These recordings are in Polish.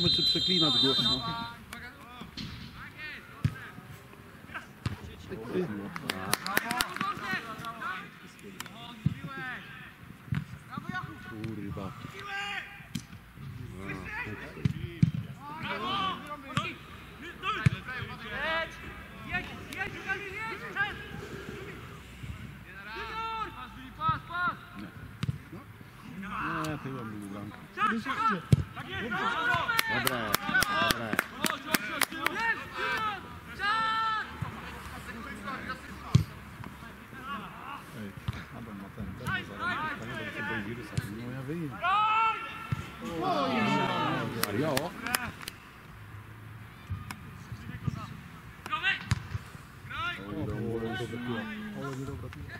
wiemy czy przeklinać głośno. Kurwa. Nie, tyłem był bramka. Dobre, dobre. Adam ma ja wyjdę. Mario? Ale nie dobra piła.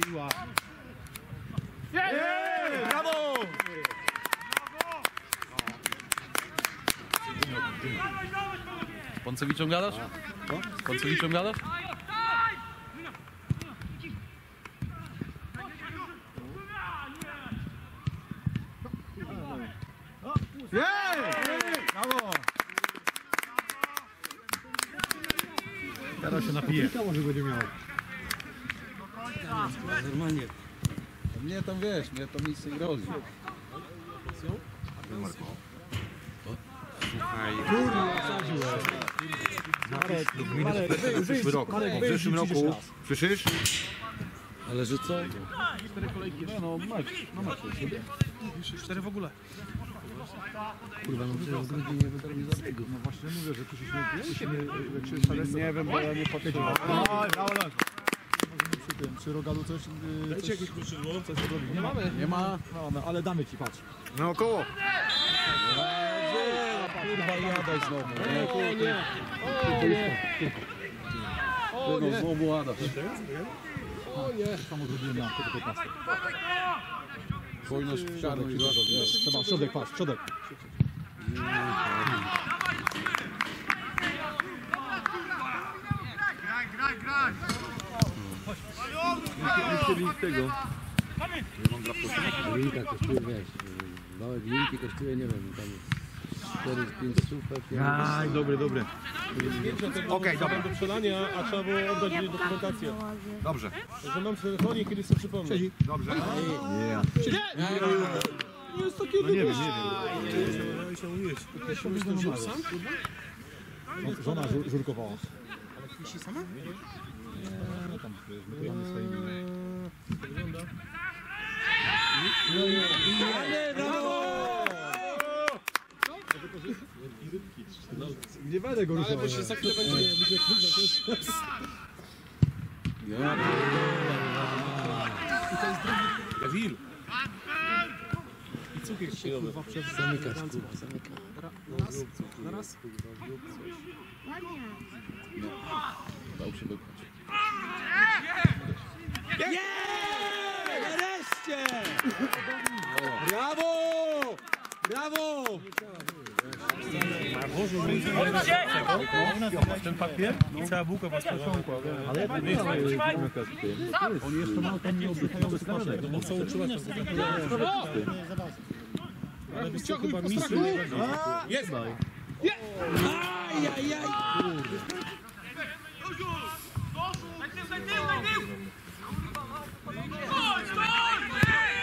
Tak! Piła. Jej! Brawo! Z Poncewiczem gadasz? Z Poncewiczem gadasz? Brawo! Teraz się napije. może będzie miał. Normalnie. Mnie tam wiesz, mnie to nic nie grozi. Marek, W zeszłym roku. W zeszłym roku. Słyszysz? Ale że co? No, no mecz, no mecz. Cztery w ogóle. Kurwa, no przecież w grudniu nie wydarli zabiegów. No właśnie mówię, że tu się śmieje. Nie wiem, bo ja nie. Przy tym, przy rogalu coś... Yy, Dajcie jakieś kruszydło. coś zrobimy. Nie mamy. Nie ma. No, no, ale damy ci, patrz. No około. Kurwa, jadaj znowu. Nie, O nie! O nie! O, no, znowu jadasz. O nie! Samo zrobiłem ja, tylko 15. Hojność w i Trzeba, środek, patrz, środek. Linka kosztuje, wiesz, małe linki kosztuje, nie wiem, tam 4-5 stówek. Ja Aj, dobry, dobry. Okej, dobra. do przelania, a trzeba było oddać dokumentację. Dobrze. Że mam w telefonie, kiedy sobie przypomnę. Dobrze. Jest takiego Nie wiem, nie wiem. No, Żona żur, żurkowała. Ale wisi sama? Nie, tam wiesz, my tu mamy swoimi... Nie będę go ruszał. Bo się za chwilę będzie... Wil. I cukier się kurwa przez Zamykasz, kurwa, zamykasz. Na raz. Dał się wypchać. Brawo! Brawo! Ten papier i cała bułka was przesiąkła. Ale Oni jeszcze mają tam nieoddychający smaczek. Bo co uczyła to Ale byście chyba misji nie Jest! Ajajaj!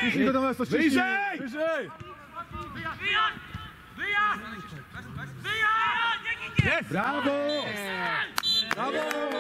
Ciśnij do domu, ciśnij! Wyżej! Wyżej! Brawo! Brawo!